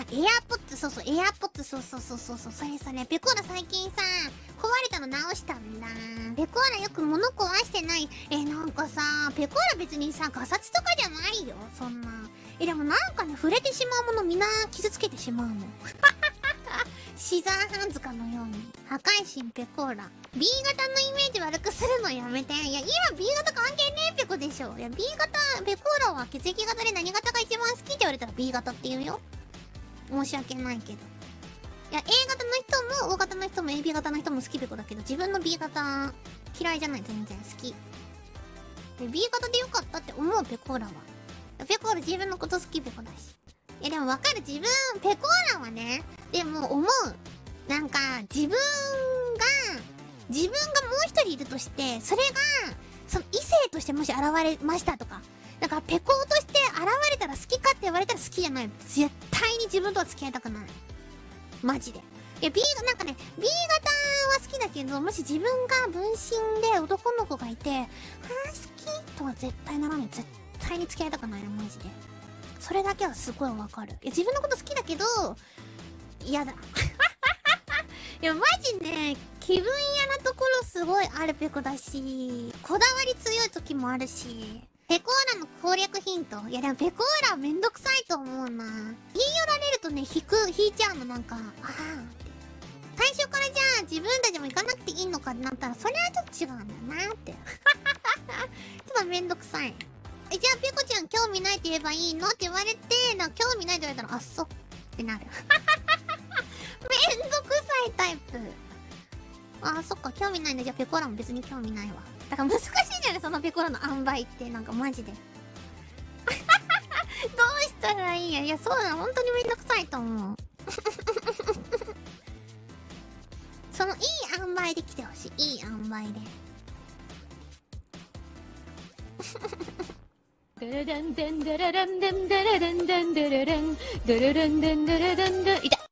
あ、エアポッツ、そうそう、エアポッツ、そうそうそうそうそう、それそれ。ペコーラ最近さ、壊れたの直したんだ。ペコーラよく物壊してない。え、なんかさ、ペコーラ別にさ、ガサツとかじゃないよ、そんな。え、でもなんかね、触れてしまうものみんな傷つけてしまうの。シザーハンズかのように。破壊神ペコーラ。B 型のイメージ悪くするのやめて。いや、今 B 型関係ねえペコでしょ。いや、B 型、ペコーラは血液型で何型が一番好きって言われたら B 型って言うよ。申し訳ないけど。いや、A 型の人も O 型の人も AB 型の人も好きペコだけど、自分の B 型嫌いじゃない、全然好き。で、B 型でよかったって思うペコーラは。ペコーラ自分のこと好きペコだし。いやでもわかる自分、ペコーラはね、でも思う。なんか、自分が、自分がもう一人いるとして、それが、その異性としてもし現れましたとか、だからペコーとして現れたら好きかって言われたら好きじゃない。絶対に自分とは付き合いたくない。マジで。いや、B が、なんかね、B 型は好きだけど、もし自分が分身で男の子がいて、あー好きとは絶対ならない。絶対に付き合いたくないの、マジで。それだけはすごいわかる。いや、自分のこと好きだけど、嫌だ。いや、マジね、気分屋なところすごいあるペコだし、こだわり強い時もあるし、ペコ攻略ヒントいやでもペコーラめんどくさいと思うな。言い寄られるとね、引く、引いちゃうのなんか、ああって。最初からじゃあ自分たちも行かなくていいのかってなったら、それはちょっと違うんだよなって。ちょっとめんどくさい。え、じゃあペコちゃん興味ないって言えばいいのって言われて、なんか興味ないって言われたら、あっそってなる。めんどくさいタイプ。あ、そっか、興味ないんだ。じゃあペコラも別に興味ないわ。だから難しいんだよね、そのペコラの塩梅って。なんかマジで。どうしたらいいや？いや、そうだ、本当にめんどくさいと思う。そのいい塩梅で来てほしい。いい塩梅で。ドゥルルンドゥンドゥルルンドゥンドゥルルンドゥンドゥルルンドゥルルンドゥンドゥルルンドゥいた